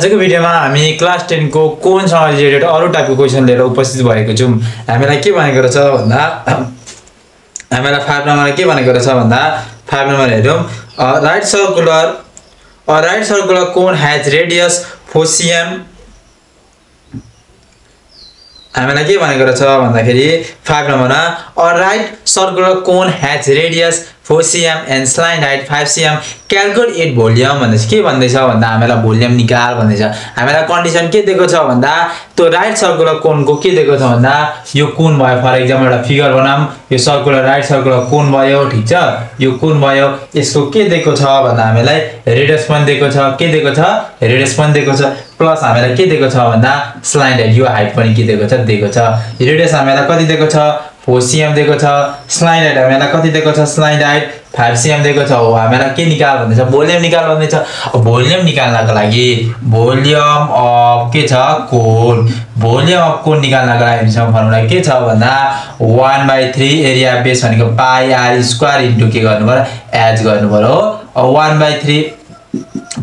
आजको भिडियोमा हामी क्लास टेनको कोनसँग रिलेटेड अरू टाइपको क्वेसन लिएर उपस्थित भएको छौँ। हामीलाई के भनेको रहेछ भन्दा हामीलाई फाइभ नम्बरमा के भनेको रहेछ भन्दा फाइभ नम्बर हेरौँ right circular right circular cone has radius four cm हामीलाई के भनेको रहेछ भन्दाखेरि फाइभ नम्बरमा a right circular cone has radius four C M and slant height five C M calculate its volume भन्दैछ। के भन्दैछ भन्दा हामीलाई भोल्युम निकाल भन्दैछ। हामीलाई कन्डिसन के दिएको छ भन्दा त्यो राइट सर्कुलर कोनको के दिएको छ भन्दा यो कोन भयो? फर इक्जाम्पल एउटा फिगर बनाऊँ। यो सर्कुलर राइट सर्कुलर कोन भयो? ठिक छ? यो कोन भयो? यसको के दिएको छ भन्दा हामीलाई रेडियस पनि दिएको छ। के दिएको छ? रेडियस पनि दिएको छ। प्लस हामीलाई के दिएको छ भन्दा हाइट यो हाइट पनि के दिएको छ? दिएको छ। रेडियस हामीलाई कति दिएको छ? फोर सिएम दिएको छ स्लाइड हाइट हामीलाई कति दिएको छ स्लाइड हाइट फाइभ सिएम दिएको छ हो हामीलाई के निकाल भन्दैछ भोल्युम निकाल भन्दैछ भोल्युम निकाल्नको लागि भोल्युम अफ के छ? कोन भोल्युम अफ कोन निकाल्नको लागि हामीसँग फर्मुला के छ भन्दा one by three area base भनेको पाई आर स्क्वायर इन्टु के गर्नु पऱ्यो एच गर्नु पऱ्यो हो one by three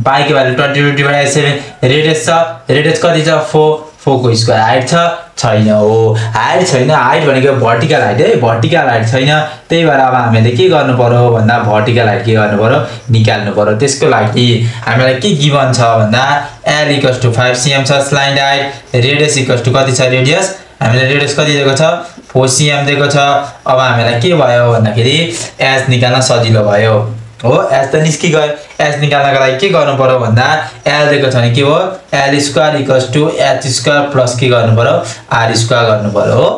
पाईको value twenty twenty by seven radius छ। रेडियस कति छ? फोर फोरको स्क्वायर हाइट छ। छैन हो। हाइट छैन हाइट भनेको भर्टिकल हाइट है भर्टिकल हाइट छैन। त्यही भएर अब हामीले के गर्नु पऱ्यो भन्दा भर्टिकल हाइट के गर्नु पऱ्यो निकाल्नु पऱ्यो त्यसको लागि हामीलाई के गिभन छ भन्दा L equals to five C M छ slant height radius equals to कति छ रेडियस हामीले रेडियस कति दिएको छ? फोर सिएम दिएको छ। अब हामीलाई के भयो भन्दाखेरि एच निकाल्न सजिलो भयो। हो एच त निस्किगयो। एच निकाल्नको लागि के गर्नु पऱ्यो भन्दा एल दिएको छ भने के हो? L square equals to H square plus के गर्नु पऱ्यो आर स्क्वायर गर्नु पऱ्यो हो।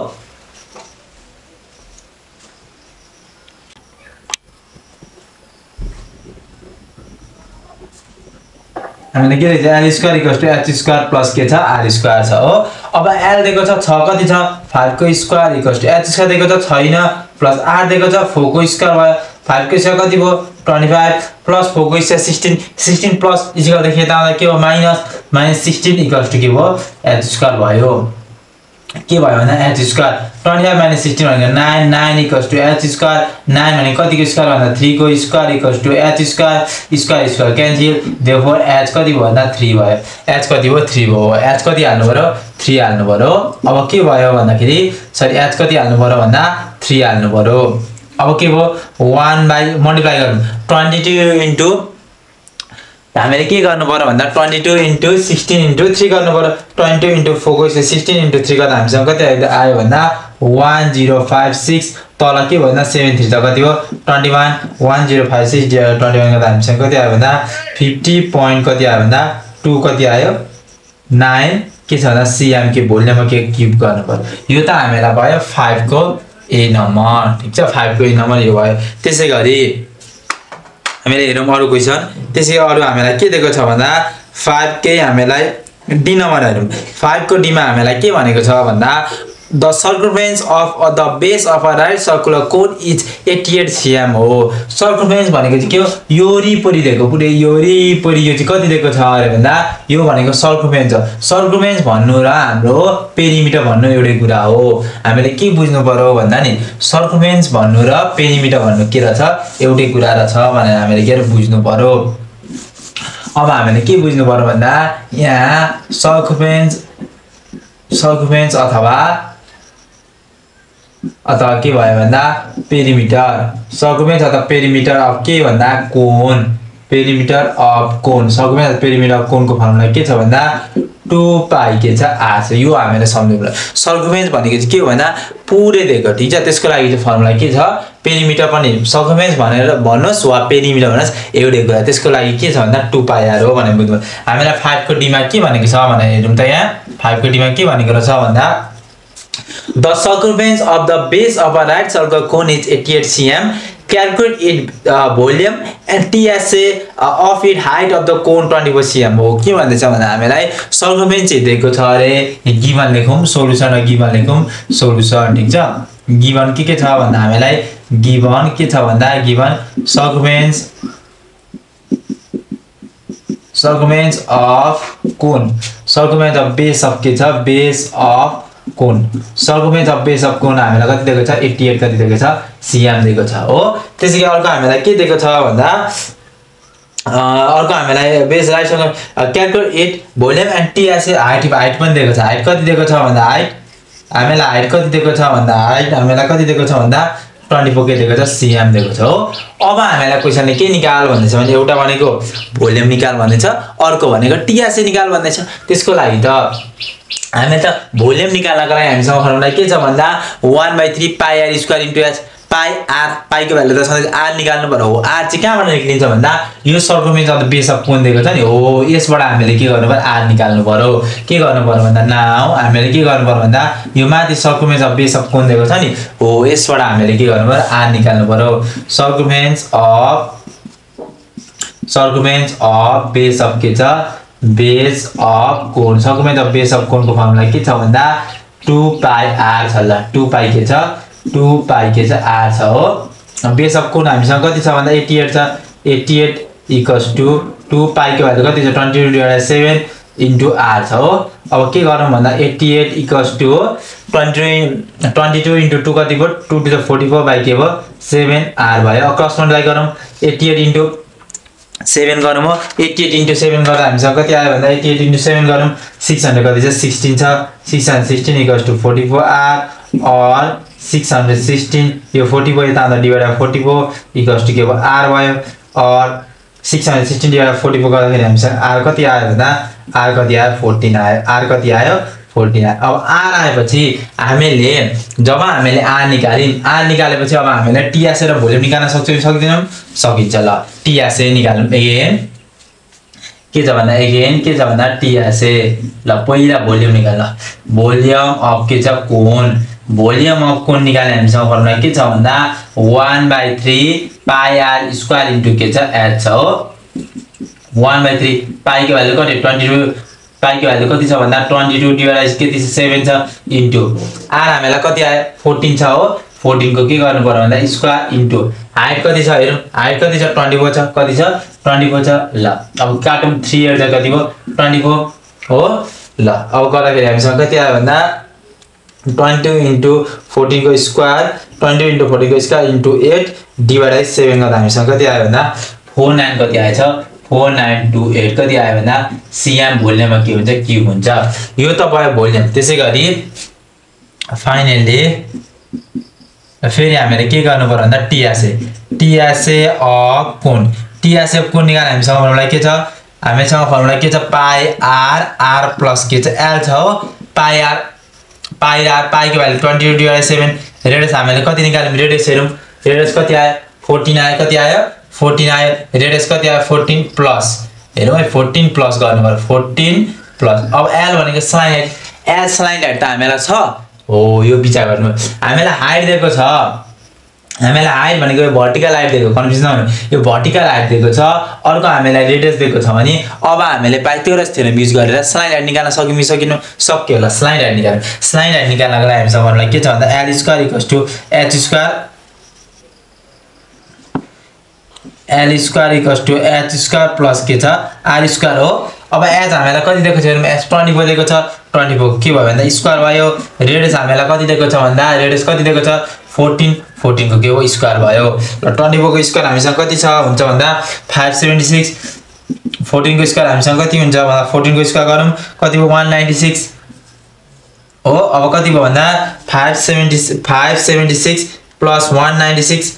हामीले के रहेछ L square equals to H square plus के छ? आर स्क्वायर छ हो। अब एल दिएको छ छ कति छ? फाइभको square equals to H square दिएको छ छैन। प्लस आर दिएको छ फोरको स्क्वायर भयो। फाइभको स्क्वायर कति भयो? ट्वेन्टी फाइभ प्लस फोरको स्क्वायर सिक्सटिन। सिक्सटिन प्लस इजिकलदेखि यता आउँदा के भयो minus minus sixteen equals to के भयो? एच स्क्वायर भयो। के भयो भन्दा H square? Twenty five minus sixteen भनेको nine nine equals to H square. Nine भनेको कतिको स्क्वायर भन्दा थ्रीको square equals to H square. Square square cancel. त्यो फोर एच कति भयो भन्दा थ्री भयो। एच कति भयो? थ्री भयो। एच कति हाल्नु पऱ्यो? थ्री हाल्नु पऱ्यो। अब के भयो भन्दाखेरि सरी एच कति हाल्नु पऱ्यो भन्दा थ्री हाल्नु पऱ्यो। अब के भयो? वान बाई मल्टिप्लाई गर्नु। ट्वेन्टी टू इन्टु हामीले के गर्नु पऱ्यो भन्दा twenty two into sixteen into three गर्नु पऱ्यो। ट्वेन्टी टू इन्टु फोरको सिक्सटिन इन्टु थ्री गर्दा हामीसँग कति आयो? भन्दा वान जिरो फाइभ सिक्स तल के भयो भन्दा सेभेन थ्री त कति हो twenty one one zero five six twenty one गर्दा हामीसँग कति आयो भन्दा फिफ्टी पोइन्ट कति आयो भन्दा टू कति आयो? नाइन के छ भन्दा सिएमके भोल्युममा के क्युब गर्नु पऱ्यो? यो त हामीलाई भयो फाइभको ए नम्बर ठिक छ फाइभको ए नम्बर यो भयो त्यसै गरी हामीले हेरौँ अरू क्वेसन। त्यसै अरू हामीलाई के दिएको छ भन्दा फाइभकै हामीलाई डी नम्बर हेरौँ। फाइभको डीमा हामीलाई के भनेको छ भन्दा the circumference of the base of a right circular cone is eighty eight C M हो सर्कुमेन्स भनेको चाहिँ के हो? यो वरिपरि दिएको पुरै यो वरिपरि यो चाहिँ कति दिएको छ अरे भन्दा यो भनेको सर्कुमेन्स हो। सर्कुमेन्स भन्नु र हाम्रो पेरिमिटर भन्नु एउटै कुरा हो। हामीले के बुझ्नु पऱ्यो भन्दा नि सर्कुमेन्स भन्नु र पेरिमिटर भन्नु के रहेछ? एउटै कुरा रहेछ भनेर हामीले के बुझ्नु पऱ्यो अब हामीले के बुझ्नु पऱ्यो भन्दा यहाँ सर्कुमेन्स सर्कुमेन्स अथवा अथवा के भयो भन्दा पेरिमिटर सर्कुमेन्स अथवा पेरिमिटर अफ के भन्दा cone perimeter of cone circumference perimeter of कोनको formula के छ भन्दा टु पाई के छ आर छ यो हामीले सम्झौँ सर्कुमेन्स भनेको चाहिँ के भन्दा पुरै दिएको ठिक छ त्यसको लागि चाहिँ फर्मुला के छ पेरिमिटर पनि सर्कुमेन्स भनेर भन्नुहोस् वा पेरिमिटर भन्नुहोस् एउटै कुरा त्यसको लागि के छ भन्दा टु पाई आर हो भनेर बुझ्नु हामीलाई फाइभको डिमा के भनेको छ भनेर हेरौँ त यहाँ फाइभको डिमा के भनेको रहेछ भन्दा The circumference of the base of a right circle cone is 88 cm. Calculate its uh, volume and TSA uh, of its height of the cone 24 cm हो के भन्दैछ भन्दा हामीलाई सर्कुमेन्ट चाहिँ दिएको छ अरे गिभन लेखौँ सोल्युसन र गिभन लेखौँ सोल्युसन ठिक छ के के छ भन्दा हामीलाई गिभन के छ भन्दा given circumference circumference of cone circumference base of के छ base of of base of cone हामीलाई कति दिएको छ? एट्टी एट कति दिएको छ? सिएम दिएको छ हो? त्यसै अर्को हामीलाई के दिएको छ भन्दा अर्को हामीलाई base राइटसँग calculate volume and TSA height height पनि दिएको छ। हाइट कति दिएको छ भन्दा हाइट? हामीलाई हाइट कति दिएको छ भन्दा हाइट हामीलाई कति दिएको छ भन्दा ट्वेन्टी फोर के दिएको छ सिएम दिएको छ हो। अब हामीलाई क्वेसनले के निकाल भन्दैछ भने एउटा भनेको भोल्युम निकाल भन्दैछ अर्को भनेको टिएसए निकाल भन्दैछ। त्यसको लागि त हामी त भोल्युम निकाल्नको लागि हामीसँग फर्मुला के छ भन्दा one by three pi R square into H pi R पाईको value त सधैँ आर निकाल्नु पर्यो हो। आर चाहिँ कहाँबाट निक्लिन्छ भन्दा यो सर्कुमेन्स अन्त बेस अफ कोन दिएको छ नि? हो यसबाट हामीले के गर्नु पऱ्यो आर निकाल्नु पऱ्यो के गर्नु पऱ्यो भन्दा नाउ हामीले के गर्नु पऱ्यो भन्दा यो माथि circumference of base of cone दिएको छ नि? हो यसबाट हामीले के गर्नु पऱ्यो आर निकाल्नु पऱ्यो circumference of circumference of base of के छ? Base of cone. Circumference of base of कोनको formula के छ भन्दा टु पाई आर छ ल टु पाई के छ? टु पाई के छ आर छ हो। बेस कुन हामीसँग कति छ भन्दा एट्टी एट छ eighty eight equals to two पाईको value कति छ? Twenty two divide seven into R छ हो। अब के गरौँ भन्दा एट्टी एट इक्वल्स टु हो। Twenty twenty two into two कति भयो? Two to the forty four by के भयो? सेभेन आर भयो। क्रस मल्टिप्लाई गरौँ। एट्टी एट इन्टु सेभेन गरौँ हो। एट्टी एट इन्टु सेभेन गर्दा हामीसँग कति आयो भन्दा एट्टी एट इन्टु सेभेन गरौँ। सिक्स हन्ड्रेड कति छ? सिक्सटिन छ। Six hundred sixteen equals to forty four R or six hundred sixteen यो फोर्टी भयो यता अन्त divide forty four equals to के भयो आर भयो or six hundred sixteen divide forty four गर्दाखेरि हामीसँग आर कति आयो भन्दा आर कति आयो फोर्टिन आयो आर कति आयो फोर्टिन आयो। अब आर आएपछि हामीले जब हामीले आर निकाल्यौँ आर निकालेपछि अब हामीले टिएसए र भोल्युम निकाल्न सक्छौँ कि सक्दैनौँ? सकिन्छ ल। टिएसए निकालौँ एगेन के छ भन्दा एगेन के छ भन्दा टिएसए ल पहिला भोल्युम निकाल्नु भोल्युम अफ के छ? कोन? भोल्युम अफ कोन निकाल्ने हामीसँग फर्मुला के छ भन्दा one by three pi R square into के छ एच छ हो वान बाई थ्री पाईको भ्यालु कति? ट्वेन्टी टू पाईको भ्यालु कति छ भन्दा ट्वेन्टी टू डिभाइड कति छ? सेभेन छ इन्टु आर हामीलाई कति आयो? फोर्टिन छ हो। फोर्टिनको के गर्नु पऱ्यो भन्दा स्क्वायर इन्टु हाइट कति छ हेरौँ। हाइट कति छ? ट्वेन्टी फोर छ। कति छ? ट्वेन्टी फोर छ। ल अब काटौँ। थ्री चाहिँ कति भयो? ट्वेन्टी फोर हो। ल अब गर्दाखेरि हामीसँग कति आयो भन्दा ट्वेन्टी इन्टु फोर्टिनको square twenty into फोर्टिनको square into eight divide by seven गर्दा हामीसँग कति आयो भन्दा? फोर नाइन कति आएछ फोर नाइन टू एट कति आयो भन्दा? सिएम भोल्युममा के हुन्छ? क्युब हुन्छ। यो त भयो भोल्युम। त्यसै गरी फाइनल्ली फेरि हामीले के गर्नु पऱ्यो भन्दा टिएसए टिएसए अफ कुन अफ कुन निकाल्ने हामीसँग फर्मुला के छ? हामीसँग फर्मुला के छ? पाई आर प्लस के छ? एल छ हो। Pi R pi R पाईको twenty two divide seven radius हामीले कति निकाल्यौँ? रेडियस हेरौँ। रेडियस कति आयो? फोर्टिन आयो। कति आयो? फोर्टिन आयो। रेडियस कति आयो? फोर्टिन प्लस हेरौँ है फोर्टिन प्लस गर्नु पऱ्यो फोर्टिन प्लस अब एल भनेको हाइट एल स्लाइन हाइट त हामीलाई छ। हो यो विचार गर्नु हामीलाई हाइट दिएको छ। हामीलाई हाइट भनेको यो भर्टिकल हाइट दिएको कन्फ्युजन नहुनु। यो भर्टिकल हाइट दिएको छ अर्को हामीलाई रेडियस दिएको छ भने अब हामीले पाइ त्यो थिएन युज गरेर स्लाइन हाइट निकाल्न सक्यौँ कि सकिनु? सक्यो होला स्लाइन हाइट निकाल्नु स्लाइन हाइट निकाल्नको लागि हामीसँग भन्नुलाई के छ भन्दा L square equals to H square L square equals to H square plus के छ? आर स्क्वायर हो। अब एच हामीलाई कति दिएको छ एच ट्वेन्टी फोर दिएको छ। ट्वेन्टी फोर के भयो भन्दा स्क्वायर भयो। रेडियस हामीलाई कति दिएको छ भन्दा रेडियस कति दिएको छ? फोर्टिन फोर्टिनको के हो? स्क्वायर भयो। र ट्वेन्टी फोरको स्क्वायर हामीसँग कति छ? हुन्छ भन्दा फाइभ सेभेन्टी सिक्स। फोर्टिनको स्क्वायर हामीसँग कति हुन्छ? भन्दा फोर्टिनको स्क्वायर गरौँ। कति भयो? One ninety six. हो? अब कति भयो भन्दा five seventy five seventy six plus one ninety six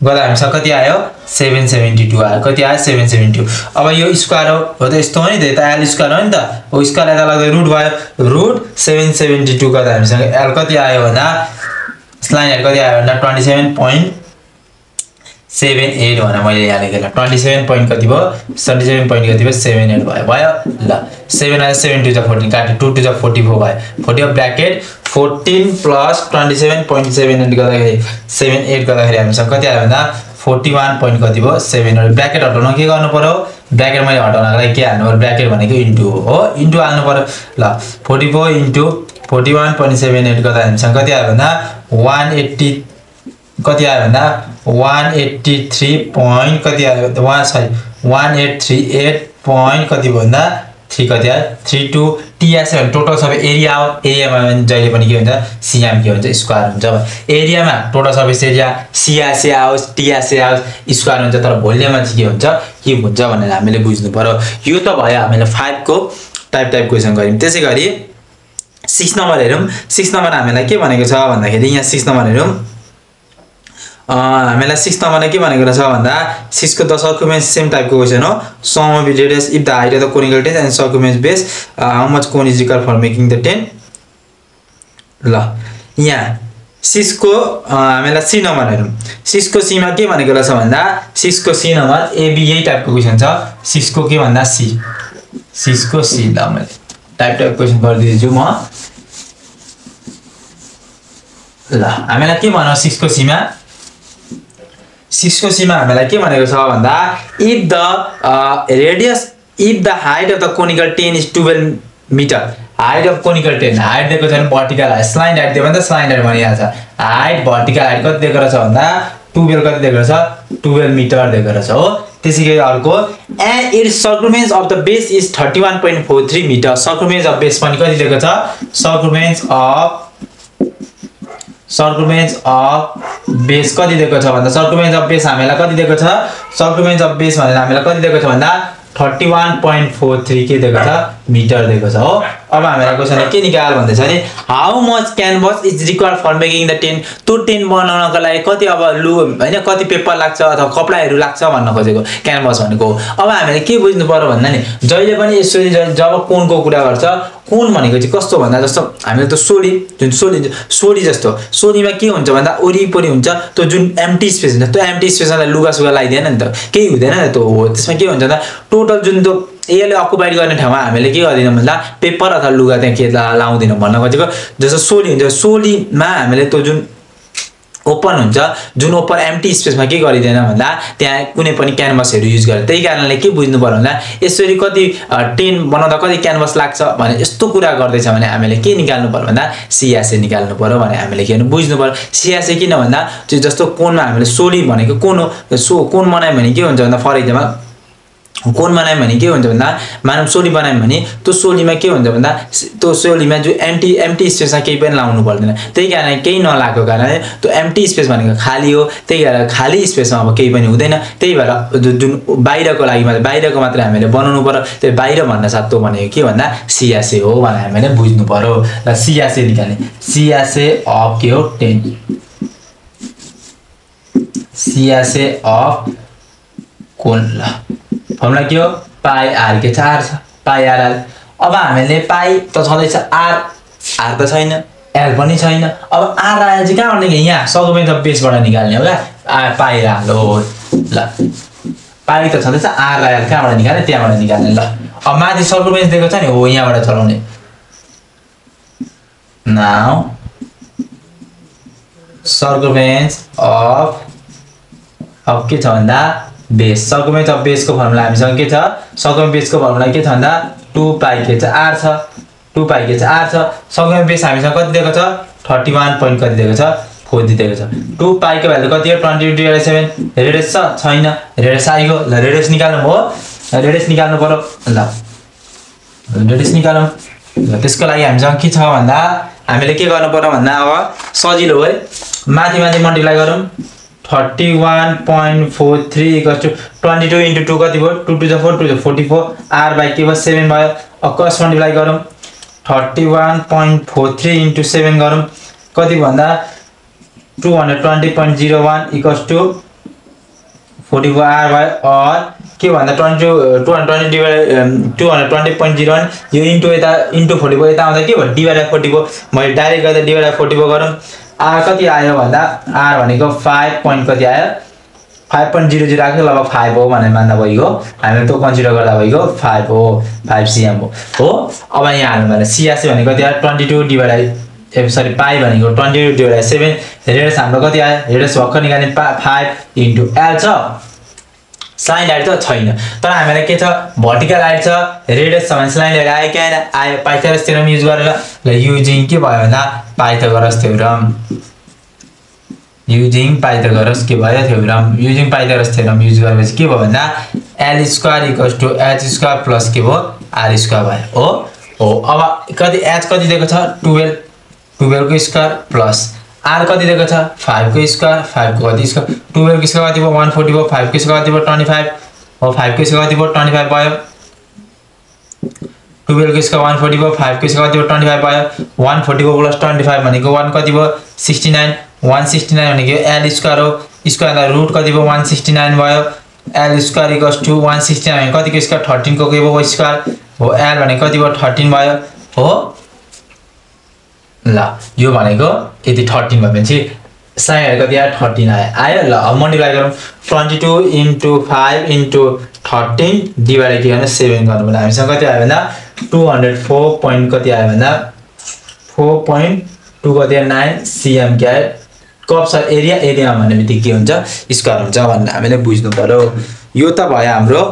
गर्दा हामीसँग कति आयो? सेभेन सेभेन्टी टू आयो। कति आयो? Seven seventy two. अब यो स्क्वायर हो। त यस्तो हो नि त। यता एल स्क्वायर हो नि त। हो स्क्वायर यता लाग्दा रुट भयो। रुट सेभेन सेभेन्टी टू गर्दा हामीसँग एल कति आयो भन्दा स्लाइन कति आयो भन्दा twenty seven point seven eight भनेर मैले यहाँ लेखेर ट्वेन्टी सेभेन पोइन्ट कति भयो? ट्वेन्टी सेभेन पोइन्ट कति भयो? सेभेन एट भयो। भयो? ल सेभेन आयो सेभेन टू जा फोर्टिन काट्यो टू टू जा फोर्टी फोर भयो। Forty of bracket fourteen plus twenty seven point seven eight गर्दाखेरि सेभेन एट गर्दाखेरि हामीसँग कति आयो भन्दा? फोर्टी वान पोइन्ट कति भयो? सेभेन ब्राकेट हटाउन के गर्नु पऱ्यो ब्राकेट मैले हटाउनको लागि के हाल्नु पऱ्यो ब्राकेट भनेको इन्टु हो। इन्टु हाल्नु पऱ्यो ल forty four into forty one point seven eight गर्दा हामीसँग कति आयो भन्दा? वान एट्टी कति आयो भन्दा? वान एट्टी थ्री पोइन्ट कति आयो one sorry one eight three eight point कति भन्दा? थ्री कति आयो? थ्री टू टिएसए भने टोटल सबै एरिया हो। एरियामा जहिले पनि के हुन्छ? सिएम के हुन्छ? स्क्वायर हुन्छ। एरियामा टोटल सर्भिस एरिया सिआसिए आओस् टिएसए आओस् स्क्वायर हुन्छ। तर भोल्युममा चाहिँ के हुन्छ? के हुन्छ भनेर हामीले बुझ्नु पऱ्यो यो त भयो हामीले फाइभको टाइप टाइप क्वेसन गऱ्यौँ। त्यसै गरी सिक्स नम्बर हेरौँ सिक्स नम्बर हामीलाई के भनेको छ भन्दाखेरि यहाँ सिक्स नम्बर हेरौँ हामीलाई सिक्स नम्बरमा के भनेको रहेछ भन्दा सिक्सको द सर्कुमेन्स सेम टाइपको क्वेसन हो sum of if the height of the conical tent and circumference base how much cone is equal for making the tent ल यहाँ सिक्सको हामीलाई सी नम्बर हेरौँ सिक्सको सीमा के भनेको रहेछ भन्दा सिक्सको सी नम्बर एबी यही टाइपको क्वेसन छ सिक्सको के भन्दा सी सिक्सको सी ल मैले टाइप टाइप क्वेसन गरिदिन्छु म ल हामीलाई के भनौँ सिक्सको सीमा सिक्सको सीमा हामीलाई के भनेको छ भन्दा if the radius if the height of the conical tent is twelve metre height of conical tent height दिएको छ भने भर्टिकल हाइट स्लाइन्ड हाइट दियो भने त स्लाइन्ड हाइट भनिहाल्छ हाइट भर्टिकल हाइट कति दिएको रहेछ भन्दा टुवेल्भ कति दिएको रहेछ टुवेल्भ मिटर दिएको रहेछ हो त्यसै गरी अर्को and it circumference of the base is thirty one point four three metre circumference of base पनि कति दिएको छ? Circumference of circumference of base कति दिएको छ भन्दा सर्कुमेन्स अफ बेस हामीलाई कति दिएको छ? सर्कुमेन्स अफ बेस भनेर हामीलाई कति दिएको छ भन्दा thirty one point four three के दिएको छ? मिटर दिएको छ हो? अब हामीलाई क्वेसन के निकाल भन्दैछ भने how much canvas is require for making the tent त्यो टेन बनाउनको लागि कति अब लु होइन कति पेपर लाग्छ अथवा कपडाहरू लाग्छ भन्न खोजेको क्यानभस भनेको अब हामीले के बुझ्नु पऱ्यो भन्दा नि जहिले पनि यसरी जब कोनको कुरा गर्छ कोन भनेको चाहिँ कस्तो भन्दा जस्तो हामीले त सोली जुन सोली सोली जस्तो सोलीमा के हुन्छ भन्दा वरिपरि हुन्छ त्यो जुन एम्टी स्पेस हुन्छ त्यो एम्टी स्पेसमा लुगासुगा लगाइदिएन नि त। केही हुँदैन नि त हो। त्यसमा के हुन्छ भन्दा टोटल जुन त्यो यसले अकुपाइड गर्ने ठाउँमा हामीले के गर्दैनौँ भन्दा पेपर अथवा लुगा त्यहाँ के लाउँदैनौँ भन्न खोजेको जस्तो सोली हुन्छ। सोलीमा हामीले त्यो जुन ओपन हुन्छ। जुन ओपन एम्टी स्पेसमा के गरिँदैन भन्दा त्यहाँ कुनै पनि क्यानभसहरू युज गरेर त्यही कारणले के बुझ्नु पऱ्यो भन्दा यसरी कति टेन बनाउँदा कति क्यानभस लाग्छ भने यस्तो कुरा गर्दैछ भने हामीले के निकाल्नु पऱ्यो भन्दा सियासे निकाल्नु पऱ्यो भने हामीले के बुझ्नु पऱ्यो सियासे किन भन्दा त्यो जस्तो कोनमा हामीले सोली भनेको कोन हो सो कोन बनायो भने के हुन्छ भन्दा फर इक्जाम्पल कोन बनायौँ भने के हुन्छ भन्दा मानव सोली बनायौँ भने त्यो सोलीमा के हुन्छ भन्दा त्यो सोलीमा जो एम्टी एम्टी स्पेसमा केही पनि लाउनु पर्दैन। त्यही कारण केही नलाएको कारणले त्यो एम्टी स्पेस भनेको खाली हो। त्यही कारण खाली स्पेसमा अब केही पनि हुँदैन। त्यही भएर जुन बाहिरको लागि मात्रै बाहिरको मात्रै हामीले बनाउनु पऱ्यो त्यो बाहिर भन्न साथ त्यो भनेको के भन्दा सियासे हो भनेर हामीले बुझ्नु पऱ्यो र सियासे निकाल्ने। सियासे अफ के हो? टेन। CSA of cone? ल। फर्मुला के हो? पाई आर के छ छ। पाई आर अब हामीले पाई त छँदैछ आर। आर त छैन एल पनि छैन। अब आर आएर चाहिँ कहाँबाट निकाल्ने यहाँ। सकुमेन्ट अफ बेसबाट निकाल्ने हो क्या। आर पाई हाल हो ल। पाई त छँदैछ आर आएर कहाँबाट निकाल्ने? त्यहाँबाट निकाल्ने ल। अब माथि सर्कुमेन्स दिएको छ नि? हो यहाँबाट चलाउने। नाउ सर्कुमेन्स अफ अब के छ भन्दा? बेस। सर्कुमेन्ट अफ बेसको फर्मुला हामीसँग के छ? सर्कुमेन्ट बेसको फर्मुला के छ भन्दा टु पाइ के छ? आर छ। टु पाइ के छ? आर छ। सर्कुमेन्ट बेस हामीसँग कति दिएको छ? थर्टी वान पोइन्ट कति दिएको छ? फोर दिएको छ। टु पाइको भ्यालु कति हो? Twenty two divide seven radius छ? छैन। रेडियस आइगयो ल रेडियस निकाल्नु हो। रेडियस निकाल्नु पऱ्यो। ल रेडियस निकालौँ। ल त्यसको लागि हामीसँग के छ भन्दा हामीले के गर्नु पऱ्यो भन्दा अब सजिलो है माथि माथि मल्टिप्लाई गरौँ। Thirty one point four three equal to twenty two into two कति भयो? टू जो फोर टू जो फोर्टी फोर आर बाई के भयो सेभेन भयो। अब क्रस मल्टिप्लाई गरौँ। Thirty one point four three into seven गरौँ। कति भन्दा? Two hundred twenty point zero one equals to forty four R भयो। अर के भन्दा? Twenty two two hundred twenty two hundred twenty point zero one यो into यता into forty four यता आउँदा के भयो? डिभाइड फोर्टी फोर मैले डाइरेक्ट गर्दा डिभाइड फोर्टी फोर गरौँ। आर कति आयो भन्दा? आर भनेको फाइभ पोइन्ट कति आयो? फाइभ पोइन्ट जिरो जिरो आएको लगभग फाइभ हो भनेर मान्दा भइगयो। हामीले त्यो कन्सिडर गर्दा भइगयो फाइभ हो फाइभ सिएम हो। हो? अब यहाँ हाल्नु भने सिआसी भनेको कति आयो? Twenty two divide a sorry pi भनेको twenty two divide seven radius हाम्रो कति आयो? रेडस भर्खर निकाल्ने पा फाइभ इन्टु एल छ। स्लाइन लाइट त छैन। तर हामीलाई के छ? भर्टिकल लाइट छ रेडियस छ भने स्लाइन लाइट आयो क्या आयो। पाइथागोरस थ्योरम युज गरेर। ल युजिङ के भयो भन्दा पाइथागोरस थ्योरम युजिङ पाइथागोरस के भयो theorem using Pythagoras theorem use गरेपछि के भयो भन्दा L square equals to H square plus के भयो? आर स्क्वायर भयो। हो? हो। अब कति एच कति दिएको छ? टुवेल्भ टुवेल्भको स्क्वायर प्लस आर कति दिएको छ? फाइभको स्क्वायर फाइभको कति स्क्वायर टुवेल्भको स्क्वायर कति भयो? वान फोर्टी भयो। फाइभको स्क्वायर कति भयो? ट्वेन्टी फाइभ हो। फाइभको स्क्वायर कति भयो? ट्वेन्टी फाइभ भयो टुवेल्भको स्क्वायर वान फोर्टी भयो? फाइभको स्क्वायर कति भयो? ट्वेन्टी फाइभ भयो। वान फोर्टीको प्लस ट्वेन्टी फाइभ भनेको वान कति भयो? Sixty nine one sixty nine भनेको एल स्क्वायर हो। स्क्वायरलाई रुट कति भयो? वान सिक्सटी नाइन भयो। L square equals to one sixty nine कतिको स्क्वायर थर्टिनको के भयो? स्क्वायर हो। एल भनेको कति भयो? थर्टिन भयो। हो। ल यो भनेको यति थर्टिन भयो भने चाहिँ साइनहरू कति आयो। थर्टिन आयो आयो ल अब मल्टिप्लाई गरौँ। Twenty two into five into thirteen divide के गर्नु सेभेन गर्नु भने हामीसँग कति आयो भन्दा टु हन्ड्रेड फोर पोइन्ट कति आयो भन्दा फोर पोइन्ट टू कति आयो? नाइन सिएम के आयो। कप छ एरिया एरिया भन्ने बित्तिकै के हुन्छ? स्क्वायर हुन्छ भनेर हामीले बुझ्नु पऱ्यो यो त भयो हाम्रो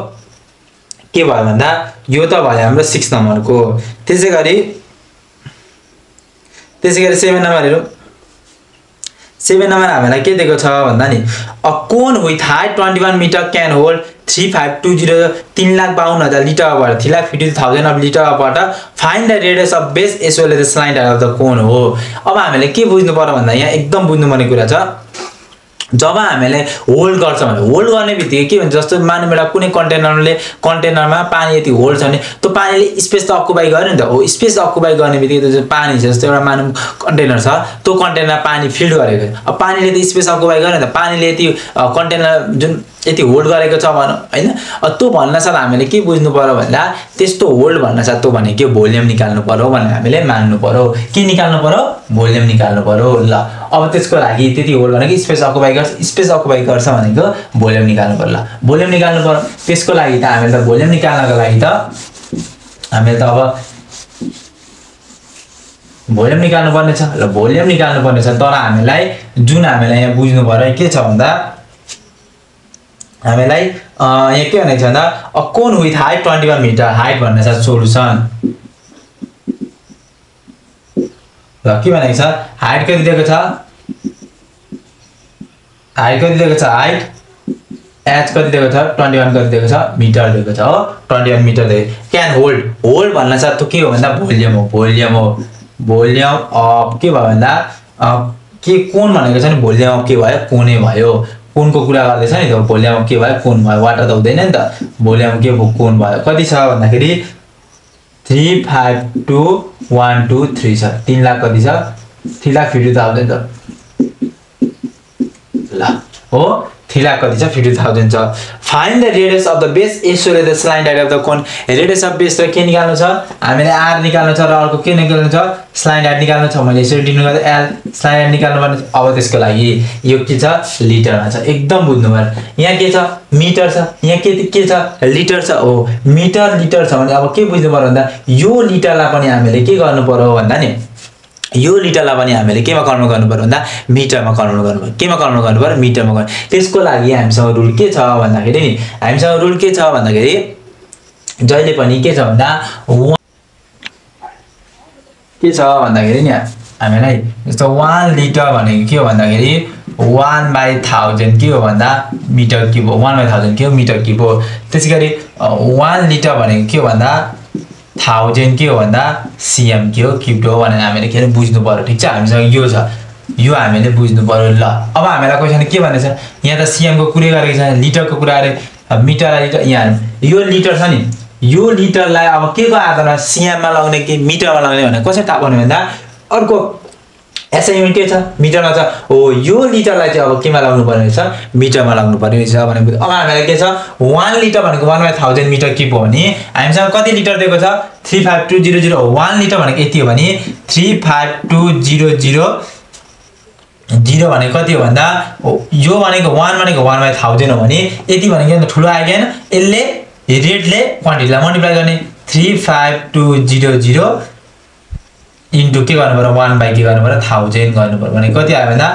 के भयो भन्दा यो त भयो हाम्रो सिक्स नम्बरको त्यसै गरी त्यसै गरी सेभेन नम्बरहरू सेभेन नम्बर हामीलाई के दिएको छ भन्दा नि a cone with height twenty one metre can hold three five two zero तिन लाख बाहन्न हजार लिटरबाट three lakh fifty thousand of लिटरबाट find the radius of base as well the slant of the cone हो? अब हामीले के बुझ्नु पर्यो भन्दा यहाँ एकदम बुझ्नुपर्ने कुरा छ। जब हामीले होल्ड गर्छ भने होल्ड गर्ने बित्तिकै के भन्छ जस्तो मानौँ एउटा कुनै कन्टेनरले कन्टेनरमा पानी यति होल्ड छ भने त्यो पानीले स्पेस त अकुपाई गर्यो नि त। हो स्पेस अकुपाई गर्ने बित्तिकै त्यो पानी छ जस्तो एउटा मानौँ कन्टेनर छ त्यो कन्टेनरमा पानी फिल्ड गरेको। अब पानीले त स्पेस अकुपाई गर्यो नि त पानीले यति कन्टेनर जुन यति होल्ड गरेको छ भनौँ होइन? त्यो भन्न साथ हामीले के बुझ्नु पऱ्यो भन्दा त्यस्तो होल्ड भन्न साथ त्यो भनेको भोल्युम निकाल्नु पऱ्यो भनेर हामीले मान्नु पऱ्यो के निकाल्नु पऱ्यो भोल्युम निकाल्नु पऱ्यो ल अब त्यसको लागि त्यति होल्ड भनेको स्पेस अकुपाई गर्छ स्पेस अकुपाई गर्छ भनेको भोल्युम निकाल्नु पऱ्यो ल भोल्युम निकाल्नु पऱ्यो त्यसको लागि त हामीले त भोल्युम निकाल्नको लागि त हामीले त अब भोल्युम निकाल्नु पर्ने छ। ल भोल्युम निकाल्नु पर्ने छ। तर हामीलाई जुन हामीलाई यहाँ बुझ्नु पऱ्यो के छ भन्दा हामीलाई यहाँ के भनेको छ भन्दा a cone with height twenty one metre height भन्ने छ सोल्युसन ल के भनेको छ? हाइट कति दिएको छ? हाइट कति दिएको छ? हाइट एच कति दिएको छ? ट्वेन्टी वान कति दिएको छ? मिटर दिएको छ हो? ट्वेन्टी वान मिटर दिएको क्यान होल्ड होल्ड भन्न छ त्यो के हो भन्दा भोल्युम हो भोल्युम हो। भोल्युम अफ के भयो भन्दा के कोन भनेको छ नि? भोल्युम अफ के भयो? कोनै भयो। कोनको कुरा गर्दैछ नि त? भोल्युम के भयो? कोन भयो? वाटर त हुँदैन नि त। भोल्युम के भयो? कोन भयो? कति छ भन्दाखेरि three five two one two three छ। तिन लाख कति छ? थ्री लाख फिफ्टी थाउजन्ड ल हो? थ्री लाख कति छ फिफ्टी थाउजन्ड छ find the radius of the base as well the slant of the cone radius of base र के निकाल्नु छ? हामीले आर निकाल्नु छ र अर्को के निकाल्नु छ? स्लाइन डाइड निकाल्नु छ मैले यसरी दिनु गर्दा एल स्लाइन निकाल्नु पर्ने अब त्यसको लागि यो के छ? लिटरमा छ। एकदम बुझ्नु पर्यो यहाँ के छ? मिटर छ। यहाँ के के छ? लिटर छ। हो। मिटर लिटर छ भने अब के बुझ्नु पऱ्यो भन्दा यो लिटरलाई पनि हामीले के गर्नु पऱ्यो भन्दा नि यो लिटरलाई पनि हामीले केमा कन्भर्ट गर्नु पऱ्यो भन्दा मिटरमा कन्भर्ट गर्नु पऱ्यो केमा कन्भर्ट गर्नु पऱ्यो मिटरमा गर्नु त्यसको लागि हामीसँग रुल के छ भन्दाखेरि नि हामीसँग रुल के छ भन्दाखेरि जहिले पनि के छ भन्दा के छ भन्दाखेरि नि हामीलाई जस्तो वान लिटर भनेको के हो भन्दाखेरि वान बाई थाउजन्ड के हो भन्दा मिटर क्युब हो। वान बाई थाउजन्ड के हो? मिटर क्युब हो। त्यसै गरी वान लिटर भनेको के हो भन्दा थाउजन्ड के हो भन्दा सिएम के हो हो भनेर हामीले के अरे बुझ्नु पऱ्यो ठिक छ? हामीसँग यो छ। यो हामीले बुझ्नु पऱ्यो ल। अब हामीलाई क्वेसन के भनेछ यहाँ त सिएमको कुरै गरेको छ लिटरको कुरा अरे मिटर लिटर यहाँ यो लिटर छ नि। यो लिटरलाई अब के को आधारमा सिएममा लगाउने कि मिटरमा लगाउने भनेर कसरी थाहा पाउने भन्दा अर्को एसआई युनिट के छ मिटरमा छ। हो यो लिटरलाई चाहिँ अब केमा लगाउनु पर्ने रहेछ? मिटरमा लगाउनु पर्ने रहेछ भनेको अब हामीलाई के छ? वान लिटर भनेको one by thousand metre cube हो भने हामीसँग कति लिटर दिएको छ? Three five two zero zero one litre भनेको यति हो भने three five two zero zero zero भनेको कति हो भन्दा यो भनेको वान भनेको वान बाई थाउजन्ड हो भने यति भनेको ठुलो होइन यसले रेटले क्वान्टिटीलाई मल्टिप्लाई गर्ने। Three five two zero zero into के गर्नु पऱ्यो? वान बाई के गर्नु पऱ्यो? थाउजन्ड गर्नु पऱ्यो भने कति आयो भन्दा?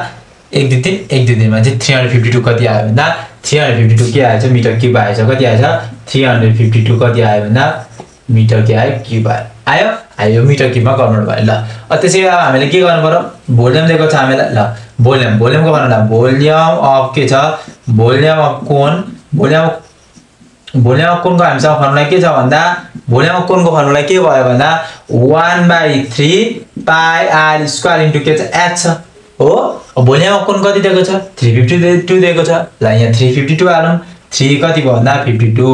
एक दुई तिन एक दुई दिनमा चाहिँ थ्री हन्ड्रेड फिफ्टी टू कति आयो भन्दा? थ्री हन्ड्रेड फिफ्टी टू के आएछ? मिटर क्युब आएछ। कति आएछ? थ्री हन्ड्रेड फिफ्टी टू कति आयो भन्दा? मिटर के आयो? क्युब आयो। आयो? आयो। मिटर क्युबमा कन्भर्ट भयो ल। त्यसै गरी हामीले के गर्नु पऱ्यो? भोल्युम दिएको छ हामीलाई। ल। भोल्युम। भोल्युमको भन्नु ल भोल्युम अफ के छ? Volume of cone? Volume volume of कोनको हामीसँग फर्मुला के छ भन्दा भोल्युम अफ कोनको फर्मुला के भयो भन्दा one by three pi R square into के छ एच छ हो भोल्युम अफ कोन कति दिएको छ थ्री फिफ्टी टू दिएको छ ल यहाँ थ्री फिफ्टी टू हालौँ थ्री कति भयो भन्दा fifty two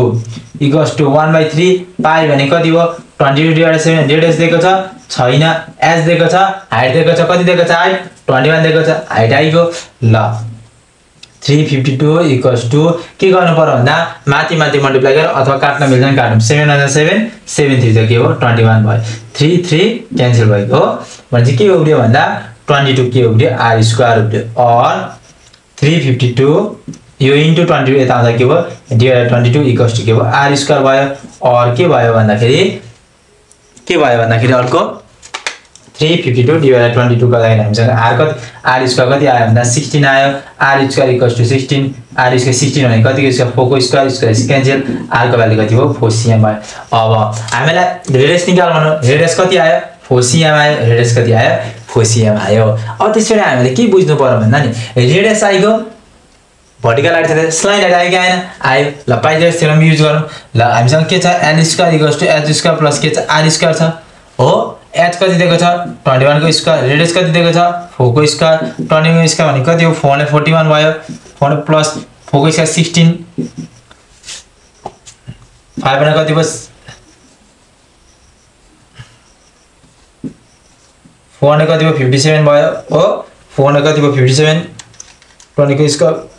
equals to one by three pi भने कति भयो twenty two divide seven radius दिएको छ छैन एच दिएको छ हाइट दिएको छ कति दिएको छ हाइट ट्वेन्टी वान दिएको छ हाइट आइगयो ल three fifty two equals to के गर्नु पऱ्यो भन्दा माथि माथि मल्टिप्लाई गरेर अथवा काट्न मिल्छ भने काट्नु सेभेन भन्दा सेभेन सेभेन थ्री त के हो? ट्वेन्टी वान भयो। थ्री थ्री क्यान्सल भएको हो। भने चाहिँ के उब्रियो भन्दा ट्वेन्टी टू के उब्रियो? आर स्क्वायर उब्रियो। अर थ्री फिफ्टी टू यो इन्टु ट्वेन्टी टू यता आउँदा के भयो? Divide twenty two equals to के भयो? आर स्क्वायर भयो। अर के भयो भन्दाखेरि के भयो भन्दाखेरि अर्को? Three fifty two divide twenty two गर्दाखेरि हामीसँग आर कति आर स्क्वायर कति आयो भन्दा सिक्सटिन आयो R square equals to sixteen R square sixteen भने कतिको स्क्वायर फोरको स्क्वायर स्क्वायर क्यान्सल आरको भ्यालु कति भयो फोर सिएम आयो अब हामीलाई रेडियस निकाल भनौँ रेडियस कति आयो? फोर सिएम आयो रेडियस कति आयो? फोर सिएम आयो अब त्यसरी हामीले के बुझ्नु पऱ्यो भन्दा नि रेडियस आइगयो भर्टिकल लाइट थियो स्लाइड लाइट आयो कि आएन आयो। ल पाइरेस थ्योरम युज गरौँ। ल हामीसँग के छ? L square equals to H square plus के छ? आर स्क्वायर छ। हो? एच कति दिएको छ? ट्वेन्टी वानको स्क्वायर रेडियस कति दिएको छ? फोरको स्क्वायर ट्वेन्टीको स्क्वायर भने कति हो? फोर हन्ड्रेड फोर्टी वान भयो फोर प्लस फोरको स्क्वायर सिक्सटिन फाइभ हन्ड्रेड कति भयो? फोर हन्ड्रेड कति भयो? फिफ्टी सेभेन भयो। हो? फोर हन्ड्रेड कति भयो? Fifty seven ट्वेन्टीको square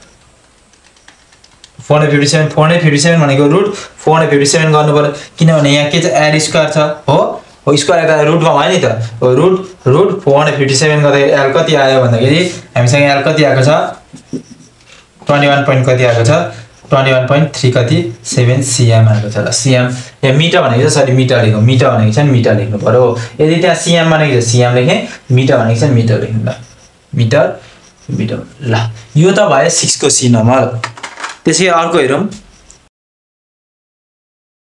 four hundred fifty seven four hundred fifty seven भनेको root four hundred fifty seven गर्नु पऱ्यो। किनभने यहाँ के छ? एल स्क्वायर छ। हो? स्क्वायर यता रुटमा भयो नि त root root four hundred fifty seven गर्दाखेरि एल कति आयो भन्दाखेरि हामीसँग एल कति आएको छ ट्वेन्टी वान पोइन्ट कति आएको छ ट्वेन्टी वान पोइन्ट थ्री कति सेभेन सिएम आएको छ ल सिएम यहाँ मिटर भनेको छ सरी मिटर लेख्नु मिटर भनेको छ नि मिटर लेख्नु पऱ्यो यदि त्यहाँ सिएम भनेको छ सिएम लेखेँ मिटर भनेको छ मिटर लेख्नु ल मिटर मिटर ल यो त भयो सिक्सको सी नम्बर त्यसै अर्को हेरौँ